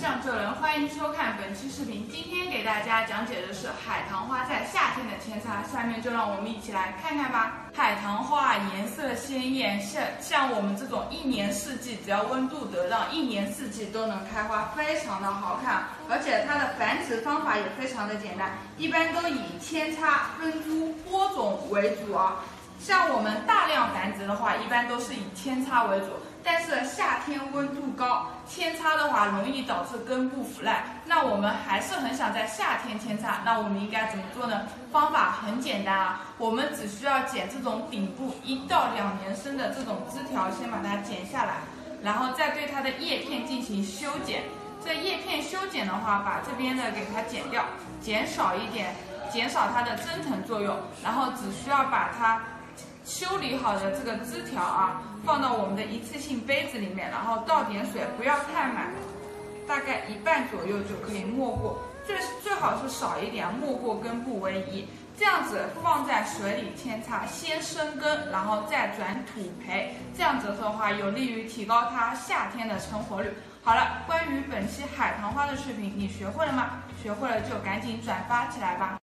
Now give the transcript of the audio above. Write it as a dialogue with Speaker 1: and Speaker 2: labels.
Speaker 1: 酱救人，欢迎收看本期视频。今天给大家讲解的是海棠花在夏天的扦插，下面就让我们一起来看看吧。海棠花颜色鲜艳，像像我们这种一年四季只要温度得当，一年四季都能开花，非常的好看。而且它的繁殖方法也非常的简单，一般都以扦插、分株、播种为主啊。像我们大量繁殖的话，一般都是以扦插为主。但是夏天温度高，扦插的话容易导致根部腐烂。那我们还是很想在夏天扦插，那我们应该怎么做呢？方法很简单啊，我们只需要剪这种顶部一到两年生的这种枝条，先把它剪下来，然后再对它的叶片进行修剪。这叶片修剪的话，把这边的给它剪掉，减少一点，减少它的增藤作用，然后只需要把它。修理好的这个枝条啊，放到我们的一次性杯子里面，然后倒点水，不要太满，大概一半左右就可以没过，最最好是少一点，没过根部为宜。这样子放在水里扦插，先生根，然后再转土培，这样子的话有利于提高它夏天的成活率。好了，关于本期海棠花的视频，你学会了吗？学会了就赶紧转发起来吧。